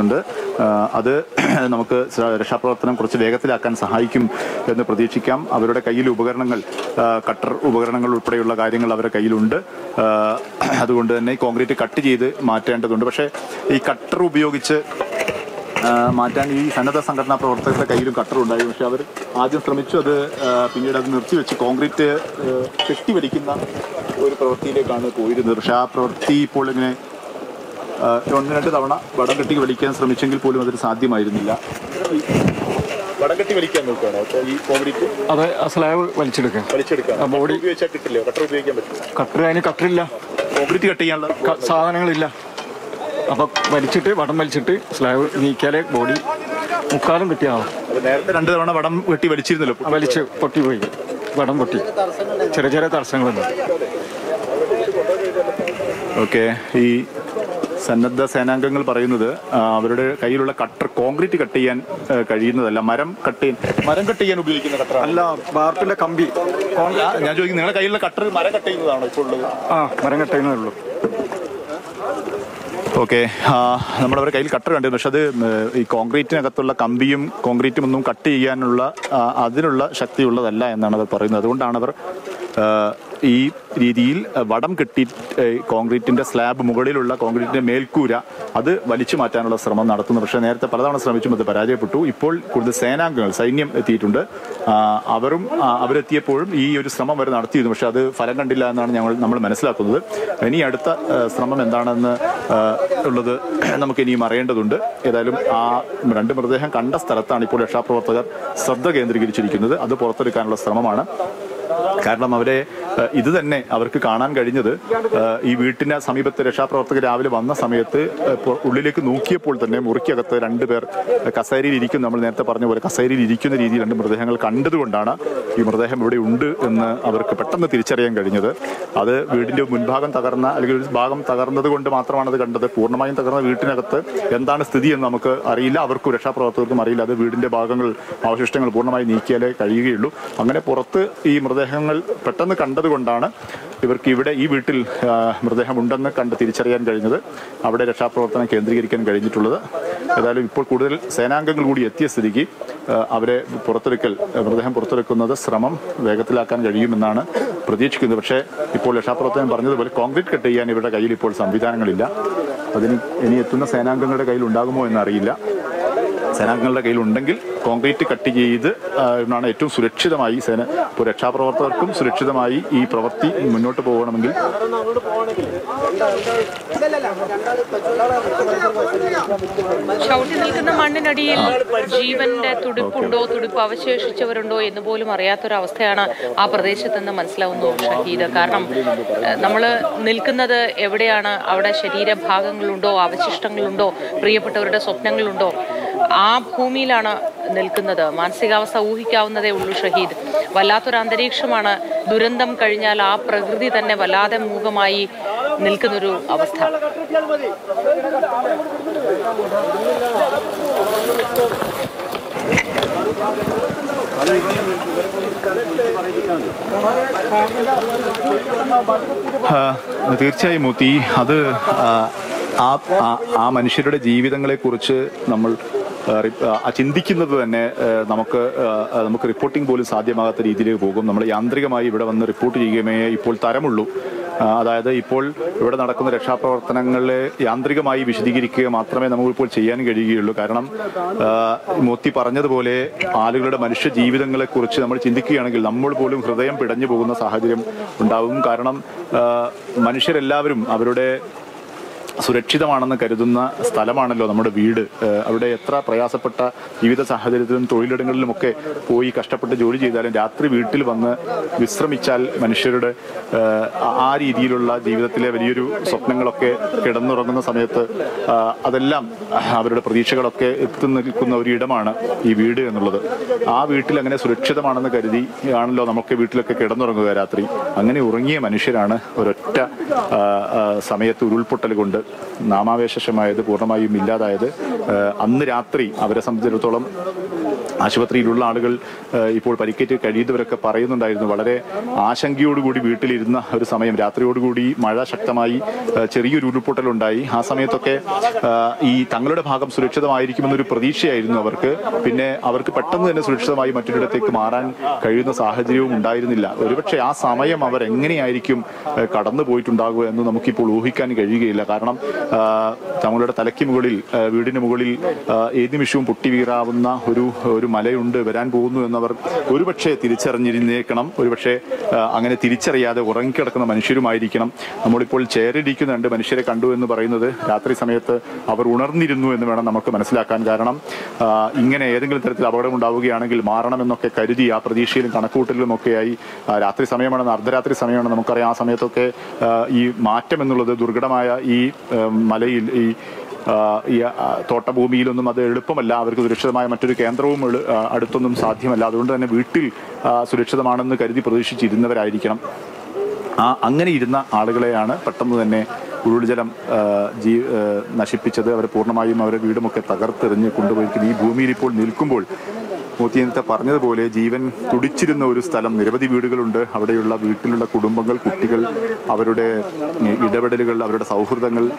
ഉണ്ട് ആ, അത് നമുക്ക് രക്ഷാപ്രവർത്തനം കുറച്ച് വേഗത്തിലാക്കാൻ സഹായിക്കും എന്ന് പ്രതീക്ഷിക്കാം. അവരുടെ കയ്യിൽ ഉപകരണങ്ങൾ കട്ടർ ഉപകരണങ്ങൾ ഉൾപ്പെടെയുള്ള കാര്യങ്ങൾ അവരുടെ കയ്യിലുണ്ട്. അതുകൊണ്ട് തന്നെ കോൺക്രീറ്റ് കട്ട് ചെയ്ത് മാറ്റേണ്ടതുണ്ട്. പക്ഷേ ഈ കട്ടർ ഉപയോഗിച്ച് മാറ്റാൻ ഈ സന്നദ്ധ സംഘടനാ പ്രവർത്തകരുടെ കയ്യിലും കട്ടർ പക്ഷെ അവർ ആദ്യം ശ്രമിച്ചു അത് പിന്നീട് അത് നിർത്തിവെച്ച് കോൺക്രീറ്റ് കെട്ടിവരിക്കുന്ന ഒരു പ്രവൃത്തിയിലേക്കാണ് പോയിരുന്നത്. പക്ഷേ ആ പ്രവൃത്തി ഇപ്പോൾ ഇങ്ങനെ ഒന്ന് രണ്ട് തവണ വടം കെട്ടി വലിക്കാൻ ശ്രമിച്ചെങ്കിൽ പോലും അതിന് സാധ്യമായിരുന്നില്ല. വടം കെട്ടി വലിക്കാൻ നോക്കുകയാണോ? അപ്പോൾ ഈ കോൺക്രീറ്റ് അത് ആ സ്ലാബ് വലിച്ചെടുക്കുക വലിച്ചെടുക്കാം. ബോഡി ഉപയോഗിച്ചാൽ കിട്ടില്ല കട്ടർ ഉപയോഗിക്കാൻ പറ്റില്ല. കട്ടർ അതിന് കട്ടറില്ല. കോൺക്രീറ്റ് കട്ട് ചെയ്യാനുള്ള സാധനങ്ങളില്ല. അപ്പൊ വലിച്ചിട്ട് വടം വലിച്ചിട്ട് സ്ലാബ് നീക്കിയാലേ ബോഡി മുക്കാലും കിട്ടിയാവും അപ്പോൾ നേരത്തെ രണ്ട് തവണ വടം വെട്ടി വലിച്ചിരുന്നല്ലോ വലിച്ച് പൊട്ടിപ്പോയി. വടം പൊട്ടി. ചെറിയ ചെറിയ തടസ്സങ്ങളുണ്ട്. ഓക്കെ ഈ സന്നദ്ധ സേനാംഗങ്ങൾ പറയുന്നത് അവരുടെ കയ്യിലുള്ള കട്ടർ കോൺക്രീറ്റ് കട്ട് ചെയ്യാൻ കഴിയുന്നതല്ല. മരം കട്ട് ചെയ്യാൻ മരം കട്ട് ചെയ്യാൻ ഉപയോഗിക്കുന്ന കട്ടർ അല്ല വാർപ്പിന്റെ കമ്പി. ഞാൻ ചോദിക്കുന്നത് നിങ്ങളുടെ കയ്യിലുള്ള കട്ടർ മരം കട്ട് ചെയ്യുന്നതാണോ ഇപ്പോൾ ഉള്ളത്? ആ മരം കട്ടുന്നേ ഉള്ളൂ. ഓക്കെ നമ്മുടെ അവരുടെ കയ്യിൽ കട്ടർ കണ്ടിരുന്നു. പക്ഷെ അത് ഈ കോൺക്രീറ്റിനകത്തുള്ള കമ്പിയും കോൺക്രീറ്റും ഒന്നും കട്ട് ചെയ്യാനുള്ള അതിനുള്ള അതിനുള്ള ശക്തിയുള്ളതല്ല എന്നാണ് അവർ പറയുന്നത്. അതുകൊണ്ടാണ് അവർ ഈ രീതിയിൽ വടം കെട്ടി കോൺക്രീറ്റിന്റെ സ്ലാബ് മുകളിലുള്ള കോൺക്രീറ്റിന്റെ മേൽക്കൂര അത് വലിച്ചു മാറ്റാനുള്ള ശ്രമം നടത്തുന്നു. പക്ഷേ നേരത്തെ പലതവണ ശ്രമിച്ചും അത് പരാജയപ്പെട്ടു. ഇപ്പോൾ കൂടുതൽ സേനാംഗങ്ങൾ സൈന്യം എത്തിയിട്ടുണ്ട്. അവരും അവരെത്തിയപ്പോഴും ഈ ഒരു ശ്രമം വരെ നടത്തിയിരുന്നു. പക്ഷെ അത് ഫലം കണ്ടില്ല എന്നാണ് ഞങ്ങൾ നമ്മൾ മനസ്സിലാക്കുന്നത്. ഇനി അടുത്ത ശ്രമം എന്താണെന്ന് ഉള്ളത് നമുക്ക് ഇനിയും അറിയേണ്ടതുണ്ട്. ഏതായാലും ആ രണ്ട് മൃതദേഹം കണ്ട സ്ഥലത്താണ് ഇപ്പോൾ രക്ഷാപ്രവർത്തകർ ശ്രദ്ധ കേന്ദ്രീകരിച്ചിരിക്കുന്നത്. അത് പുറത്തെടുക്കാനുള്ള ശ്രമമാണ്. കാരണം അവരെ ഇത് തന്നെ അവർക്ക് കാണാൻ കഴിഞ്ഞത് ഈ വീട്ടിന് സമീപത്ത് രക്ഷാപ്രവർത്തകർ രാവിലെ വന്ന സമയത്ത് ഉള്ളിലേക്ക് നോക്കിയപ്പോൾ തന്നെ മുറിക്കകത്ത് രണ്ടുപേർ കസേരയിൽ ഇരിക്കുന്നു. നമ്മൾ നേരത്തെ പറഞ്ഞ പോലെ കസേരയിൽ ഇരിക്കുന്ന രീതിയിൽ രണ്ട് മൃതദേഹങ്ങൾ കണ്ടതുകൊണ്ടാണ് ഈ മൃതദേഹം ഇവിടെ ഉണ്ട് എന്ന് അവർക്ക് പെട്ടെന്ന് തിരിച്ചറിയാൻ കഴിഞ്ഞത്. അത് വീടിന്റെ മുൻഭാഗം തകർന്ന അല്ലെങ്കിൽ ഒരു ഭാഗം തകർന്നത് കൊണ്ട് മാത്രമാണ് അത് കണ്ടത്. പൂർണമായും തകർന്ന വീട്ടിനകത്ത് എന്താണ് സ്ഥിതി എന്ന് നമുക്ക് അറിയില്ല. അവർക്കും രക്ഷാപ്രവർത്തകർക്കും അറിയില്ല. അത് വീടിന്റെ ഭാഗങ്ങൾ അവശിഷ്ടങ്ങൾ പൂർണമായി നീക്കിയാലേ കഴിയുകയുള്ളൂ. അങ്ങനെ പുറത്ത് ഈ മൃതദേഹങ്ങൾ പെട്ടെന്ന് കണ്ടതുകൊണ്ടാണ് ഇവർക്ക് ഇവിടെ ഈ വീട്ടിൽ മൃതദേഹം ഉണ്ടെന്ന് കണ്ട് തിരിച്ചറിയാൻ കഴിഞ്ഞത്. അവിടെ രക്ഷാപ്രവർത്തനം കേന്ദ്രീകരിക്കാൻ കഴിഞ്ഞിട്ടുള്ളത്. ഏതായാലും ഇപ്പോൾ കൂടുതൽ സേനാംഗങ്ങൾ കൂടി എത്തിയ സ്ഥിതിക്ക് അവരെ പുറത്തെടുക്കൽ മൃതദേഹം പുറത്തെടുക്കുന്നത് ശ്രമം വേഗത്തിലാക്കാൻ കഴിയുമെന്നാണ് പ്രതീക്ഷിക്കുന്നത്. പക്ഷേ ഇപ്പോൾ രക്ഷാപ്രവർത്തനം പറഞ്ഞതുപോലെ കോൺക്രീറ്റ് കട്ട് ചെയ്യാൻ ഇവരുടെ കയ്യിൽ ഇപ്പോൾ സംവിധാനങ്ങളില്ല. അതിന് ഇനി എത്തുന്ന സേനാംഗങ്ങളുടെ കയ്യിൽ ഉണ്ടാകുമോ എന്നറിയില്ല. സേനാംഗങ്ങളുടെ കയ്യിലുണ്ടെങ്കിൽ കോൺക്രീറ്റ് കട്ട് ചെയ്ത് ആണ് ഏറ്റവും സുരക്ഷിതമായി സേന ഇപ്പോൾ രക്ഷാപ്രവർത്തകർക്കും സുരക്ഷിതമായി ഈ പ്രവൃത്തി മുന്നോട്ട് പോകണമെങ്കിൽ. ചവിട്ടി നിൽക്കുന്ന മണ്ണിനടിയിൽ ജീവന്റെ തുടിപ്പുണ്ടോ തുടിപ്പ് അവശേഷിച്ചവരുണ്ടോ എന്ന് പോലും അറിയാത്തൊരവസ്ഥയാണ് ആ പ്രദേശത്ത് നിന്ന് മനസ്സിലാവുന്നു ഷഹീദ്. കാരണം നമ്മൾ നിൽക്കുന്നത് എവിടെയാണ്? അവിടെ ശരീരഭാഗങ്ങളുണ്ടോ അവശിഷ്ടങ്ങളുണ്ടോ പ്രിയപ്പെട്ടവരുടെ സ്വപ്നങ്ങളുണ്ടോ? ആ ഭൂമിയിലാണ് നിൽക്കുന്നത്. മാനസികാവസ്ഥ ഊഹിക്കാവുന്നതേ ഉള്ളൂ ഷഹീദ്. വല്ലാത്തൊരു അന്തരീക്ഷമാണ്. ദുരന്തം കഴിഞ്ഞാൽ ആ പ്രകൃതി തന്നെ വല്ലാതെ മൂകമായി നിൽക്കുന്നൊരു അവസ്ഥ. തീർച്ചയായും മൂത്തി. അത് ആ, ആ മനുഷ്യരുടെ ജീവിതങ്ങളെക്കുറിച്ച് നമ്മൾ ചിന്തിക്കുന്നത് തന്നെ നമുക്ക് നമുക്ക് റിപ്പോർട്ടിംഗ് പോലും സാധ്യമാകാത്ത രീതിയിലേക്ക് പോകും. നമ്മൾ യാന്ത്രികമായി ഇവിടെ വന്ന് റിപ്പോർട്ട് ചെയ്യുകയുമേ ഇപ്പോൾ തരമുള്ളൂ. അതായത് ഇപ്പോൾ ഇവിടെ നടക്കുന്ന രക്ഷാപ്രവർത്തനങ്ങളെ യാന്ത്രികമായി വിശദീകരിക്കുക മാത്രമേ നമുക്കിപ്പോൾ ചെയ്യാൻ കഴിയുകയുള്ളൂ. കാരണം മോത്തി പറഞ്ഞതുപോലെ ആളുകളുടെ മനുഷ്യ ജീവിതങ്ങളെക്കുറിച്ച് നമ്മൾ ചിന്തിക്കുകയാണെങ്കിൽ നമ്മൾ പോലും ഹൃദയം പിടഞ്ഞു പോകുന്ന സാഹചര്യം ഉണ്ടാവും. കാരണം മനുഷ്യരെല്ലാവരും അവരുടെ സുരക്ഷിതമാണെന്ന് കരുതുന്ന സ്ഥലമാണല്ലോ നമ്മുടെ വീട്. അവിടെ എത്ര പ്രയാസപ്പെട്ട ജീവിത സാഹചര്യത്തിലും തൊഴിലിടങ്ങളിലുമൊക്കെ പോയി കഷ്ടപ്പെട്ട് ജോലി ചെയ്താലും രാത്രി വീട്ടിൽ വന്ന് വിശ്രമിച്ചാൽ മനുഷ്യരുടെ ആ- രീതിയിലുള്ള ജീവിതത്തിലെ വലിയൊരു സ്വപ്നങ്ങളൊക്കെ കിടന്നുറങ്ങുന്ന സമയത്ത് അതെല്ലാം അവരുടെ പ്രതീക്ഷകളൊക്കെ എത്തി നിൽക്കുന്ന ഒരു ഇടമാണ് ഈ വീട് എന്നുള്ളത്. ആ വീട്ടിൽ അങ്ങനെ സുരക്ഷിതമാണെന്ന് കരുതി ആണല്ലോ നമുക്ക് വീട്ടിലൊക്കെ കിടന്നുറങ്ങുക രാത്രി. അങ്ങനെ ഉറങ്ങിയ മനുഷ്യരാണ് ഒരൊറ്റ സമയത്ത് ഉരുൾപൊട്ടൽ കൊണ്ട് നാമാവേശമായത് പൂർണമായും ഇല്ലാതായത് അന്ന് രാത്രി അവരെ സംബന്ധിച്ചിടത്തോളം ആശുപത്രിയിലുള്ള ആളുകൾ ഇപ്പോൾ പരിക്കേറ്റ് കഴിയുന്നവരൊക്കെ പറയുന്നുണ്ടായിരുന്നു. വളരെ ആശങ്കയോടുകൂടി വീട്ടിലിരുന്ന ഒരു സമയം രാത്രിയോടുകൂടി മഴ ശക്തമായി ചെറിയൊരു ഉരുൾപൊട്ടലുണ്ടായി. ആ സമയത്തൊക്കെ ഈ തങ്ങളുടെ ഭാഗം സുരക്ഷിതമായിരിക്കുമെന്നൊരു പ്രതീക്ഷയായിരുന്നു അവർക്ക്. പിന്നെ അവർക്ക് പെട്ടെന്ന് തന്നെ സുരക്ഷിതമായി മറ്റൊരിടത്തേക്ക് മാറാൻ കഴിയുന്ന സാഹചര്യവും ഉണ്ടായിരുന്നില്ല. ഒരുപക്ഷെ ആ സമയം അവർ എങ്ങനെയായിരിക്കും കടന്നു പോയിട്ടുണ്ടാകുക എന്ന് നമുക്കിപ്പോൾ ഊഹിക്കാൻ കഴിയുകയില്ല. കാരണം തങ്ങളുടെ തലയ്ക്ക് മുകളിൽ വീടിന് മുകളിൽ ഏത് നിമിഷവും പൊട്ടി വീറാവുന്ന ഒരു ഒരു മലയുണ്ട് വരാൻ പോകുന്നു എന്നവർ ഒരുപക്ഷെ തിരിച്ചറിഞ്ഞിരുന്നേക്കണം. ഒരുപക്ഷെ അങ്ങനെ തിരിച്ചറിയാതെ ഉറങ്ങിക്കിടക്കുന്ന മനുഷ്യരുമായിരിക്കണം. നമ്മളിപ്പോൾ ചേരിരിക്കുന്ന രണ്ട് മനുഷ്യരെ കണ്ടു എന്ന് പറയുന്നത് രാത്രി സമയത്ത് അവർ ഉണർന്നിരുന്നു എന്ന് വേണം നമുക്ക് മനസ്സിലാക്കാൻ കാരണം. ഇങ്ങനെ ഏതെങ്കിലും തരത്തിൽ അപകടം ഉണ്ടാവുകയാണെങ്കിൽ മാറണമെന്നൊക്കെ കരുതി ആ പ്രതീക്ഷയിലും കണക്കൂട്ടലിലും ഒക്കെയായി രാത്രി സമയമാണ് അർദ്ധരാത്രി സമയമാണ് നമുക്കറിയാം. ആ സമയത്തൊക്കെ ഈ മാറ്റം എന്നുള്ളത് ദുർഘടമായ ഈ മലയിൽ ഈ ഈ തോട്ടഭൂമിയിലൊന്നും അത് എളുപ്പമല്ല. അവർക്ക് സുരക്ഷിതമായ മറ്റൊരു കേന്ദ്രവും അടുത്തൊന്നും സാധ്യമല്ല. അതുകൊണ്ട് തന്നെ വീട്ടിൽ സുരക്ഷിതമാണെന്ന് കരുതി പ്രതീക്ഷിച്ചിരുന്നവരായിരിക്കണം. ആ അങ്ങനെ ഇരുന്ന ആളുകളെയാണ് പെട്ടെന്ന് തന്നെ ഉരുൾജലം ജീ നശിപ്പിച്ചത്. അവർ പൂർണമായും അവരുടെ വീടുമൊക്കെ തകർത്തെറിഞ്ഞ് കൊണ്ടുപോയിരിക്കുന്നു ഈ ഭൂമിയിൽ ഇപ്പോൾ നിൽക്കുമ്പോൾ മൂത്തിയനത്തെ പറഞ്ഞതുപോലെ ജീവൻ തുടിച്ചിരുന്ന ഒരു സ്ഥലം. നിരവധി വീടുകളുണ്ട്. അവിടെയുള്ള വീട്ടിലുള്ള കുടുംബങ്ങൾ കുട്ടികൾ അവരുടെ ഇടപെടലുകൾ അവരുടെ സൗഹൃദങ്ങൾ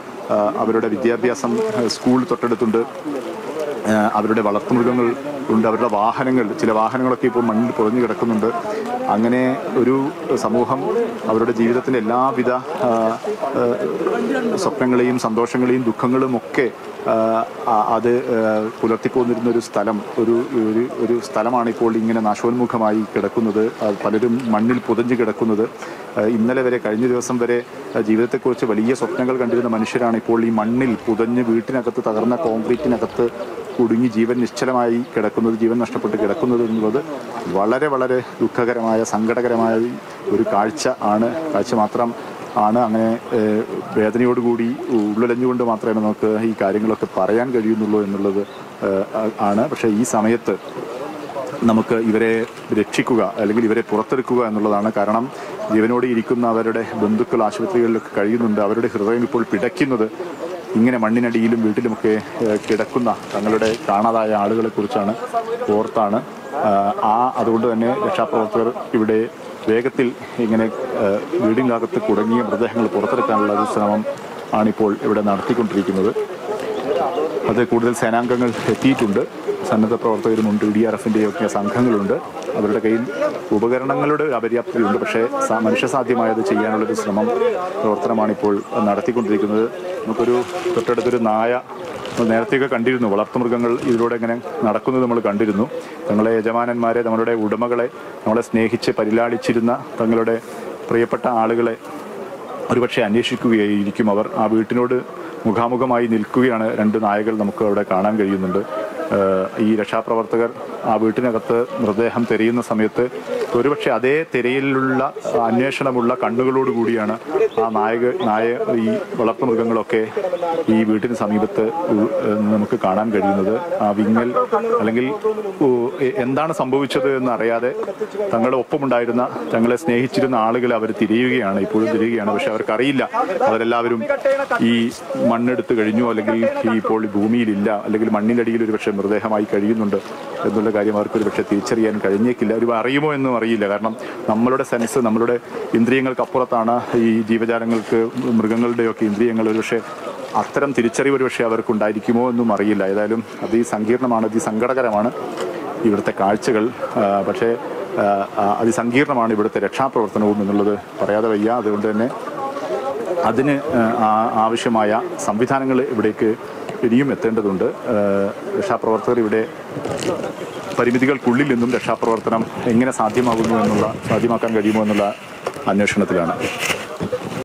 അവരുടെ വിദ്യാഭ്യാസം സ്കൂൾ തൊട്ടടുത്തുണ്ട്. അവരുടെ വളർത്തുമൃഗങ്ങൾ ഉണ്ട്. അവരുടെ വാഹനങ്ങൾ ചില വാഹനങ്ങളൊക്കെ ഇപ്പോൾ മണ്ണിൽ പുറഞ്ഞു കിടക്കുന്നുണ്ട്. അങ്ങനെ ഒരു സമൂഹം അവരുടെ ജീവിതത്തിന്റെ എല്ലാവിധ സ്വപ്നങ്ങളെയും സന്തോഷങ്ങളെയും ദുഃഖങ്ങളും ഒക്കെ അത് പുലർത്തിപ്പോന്നിരുന്ന ഒരു സ്ഥലം ഒരു ഒരു സ്ഥലമാണ് ഇപ്പോൾ ഇങ്ങനെ നാശോന്മുഖമായി കിടക്കുന്നത്. പലരും മണ്ണിൽ പുതഞ്ഞു കിടക്കുന്നത്. ഇന്നലെ വരെ കഴിഞ്ഞ ദിവസം വരെ ജീവിതത്തെക്കുറിച്ച് വലിയ സ്വപ്നങ്ങൾ കണ്ടിരുന്ന മനുഷ്യരാണ് ഇപ്പോൾ ഈ മണ്ണിൽ പുതഞ്ഞ് വീട്ടിനകത്ത് തകർന്ന കോൺക്രീറ്റിനകത്ത് കുടുങ്ങി ജീവൻ നിശ്ചലമായി കിടക്കുന്നത് ജീവൻ നഷ്ടപ്പെട്ട് കിടക്കുന്നത് എന്നുള്ളത് വളരെ വളരെ ദുഃഖകരമായ സങ്കടകരമായ ഒരു കാഴ്ച ആണ്. കാഴ്ച മാത്രം ആണ്. അങ്ങനെ വേദനയോടുകൂടി ഉള്ളിലഞ്ഞുകൊണ്ട് മാത്രമേ നമുക്ക് ഈ കാര്യങ്ങളൊക്കെ പറയാൻ കഴിയുന്നുള്ളൂ എന്നുള്ളത് ആണ്. പക്ഷേ ഈ സമയത്ത് നമുക്ക് ഇവരെ രക്ഷിക്കുക അല്ലെങ്കിൽ ഇവരെ പുറത്തെടുക്കുക എന്നുള്ളതാണ് കാരണം. ജീവനോട് ഇരിക്കുന്ന അവരുടെ ബന്ധുക്കൾ ആശുപത്രികളിലൊക്കെ കഴിയുന്നുണ്ട്. അവരുടെ ഹൃദയം ഇപ്പോൾ പിടയ്ക്കുന്നത് ഇങ്ങനെ മണ്ണിനടിയിലും വീട്ടിലുമൊക്കെ കിടക്കുന്ന തങ്ങളുടെ കാണാതായ ആളുകളെ കുറിച്ചാണ് ഓർത്താണ്. ആ അതുകൊണ്ട് തന്നെ രക്ഷാപ്രവർത്തകർ ഇവിടെ വേഗത്തിൽ ഇങ്ങനെ വീടിനകത്ത് കുടങ്ങിയ മൃതദേഹങ്ങൾ പുറത്തെടുക്കാനുള്ള ഒരു ശ്രമം ആണിപ്പോൾ ഇവിടെ നടത്തിക്കൊണ്ടിരിക്കുന്നത്. അത് കൂടുതൽ സേനാംഗങ്ങൾ എത്തിയിട്ടുണ്ട്. സന്നദ്ധ പ്രവർത്തകരുമുണ്ട് ഡി ആർ എഫിന്റെയൊക്കെ സംഘങ്ങളുണ്ട്. അവരുടെ കയ്യിൽ ഉപകരണങ്ങളുടെ അപര്യാപ്തതയുണ്ട്. പക്ഷേ മനുഷ്യസാധ്യമായത് ചെയ്യാനുള്ളൊരു ശ്രമം പ്രവർത്തനമാണിപ്പോൾ നടത്തിക്കൊണ്ടിരിക്കുന്നത്. നമുക്കൊരു തൊട്ടടുത്തൊരു നായ നേരത്തെയൊക്കെ കണ്ടിരുന്നു. വളർത്തുമൃഗങ്ങൾ ഇതിലൂടെ ഇങ്ങനെ നടക്കുന്നത് നമ്മൾ കണ്ടിരുന്നു. തങ്ങളെ യജമാനന്മാരെ നമ്മളുടെ ഉടമകളെ നമ്മളെ സ്നേഹിച്ച് പരിലാളിച്ചിരുന്ന തങ്ങളുടെ പ്രിയപ്പെട്ട ആളുകളെ ഒരുപക്ഷെ അന്വേഷിക്കുകയായിരിക്കും അവർ. ആ വീട്ടിനോട് മുഖാമുഖമായി നിൽക്കുകയാണ് രണ്ട് നായകൾ നമുക്ക് അവിടെ കാണാൻ കഴിയുന്നുണ്ട്. ഈ രക്ഷാപ്രവർത്തകർ ആ വീട്ടിനകത്ത് മൃതദേഹം തെരയുന്ന സമയത്ത് ഒരുപക്ഷെ അതേ തിരയിലുള്ള അന്വേഷണമുള്ള കണ്ണുകളോട് കൂടിയാണ് ആ നായക നായ ഈ വളർത്തുമൃഗങ്ങളൊക്കെ ഈ വീട്ടിന് സമീപത്ത് നമുക്ക് കാണാൻ കഴിയുന്നത്. ആ വിങ്ങൽ അല്ലെങ്കിൽ എന്താണ് സംഭവിച്ചത് എന്നറിയാതെ തങ്ങളുടെ ഒപ്പമുണ്ടായിരുന്ന തങ്ങളെ സ്നേഹിച്ചിരുന്ന ആളുകൾ അവർ തിരയുകയാണ് ഇപ്പോഴും തിരയുകയാണ്. പക്ഷെ അവർക്കറിയില്ല അവരെല്ലാവരും ഈ മണ്ണെടുത്ത് കഴിഞ്ഞു അല്ലെങ്കിൽ ഈ ഇപ്പോൾ ഭൂമിയിലില്ല അല്ലെങ്കിൽ മണ്ണിനടിയിൽ ഒരു പക്ഷേ മൃതദേഹമായി കഴിയുന്നുണ്ട്. എന്നുള്ള കാര്യം അവർക്ക് ഒരു പക്ഷേ തിരിച്ചറിയാൻ കഴിഞ്ഞേക്കില്ല. ഒരു അറിയുമോ എന്നും അറിയില്ല. കാരണം നമ്മളുടെ സെൻസ് നമ്മളുടെ ഇന്ദ്രിയങ്ങൾക്കപ്പുറത്താണ് ഈ ജീവജാലങ്ങൾക്ക് മൃഗങ്ങളുടെയൊക്കെ ഇന്ദ്രിയങ്ങൾ ഒരു പക്ഷേ അത്തരം തിരിച്ചറിവ് ഒരു പക്ഷേ അവർക്കുണ്ടായിരിക്കുമോ എന്നും അറിയില്ല. ഏതായാലും അതിസങ്കീർണമാണ് അതിസങ്കടകരമാണ് ഇവിടുത്തെ കാഴ്ചകൾ. പക്ഷേ അതിസങ്കീർണമാണ് ഇവിടുത്തെ രക്ഷാപ്രവർത്തനവും എന്നുള്ളത് പറയാതെ വയ്യ. അതുകൊണ്ട് തന്നെ അതിന് ആവശ്യമായ സംവിധാനങ്ങൾ ഇവിടേക്ക് ഇനിയും എത്തേണ്ടതുണ്ട്. രക്ഷാപ്രവർത്തകർ ഇവിടെ പരിമിതികൾക്കുള്ളിൽ നിന്നും രക്ഷാപ്രവർത്തനം എങ്ങനെ സാധ്യമാകുന്നു എന്നുള്ള സാധ്യമാക്കാൻ കഴിയുമോ എന്നുള്ള അന്വേഷണത്തിലാണ്.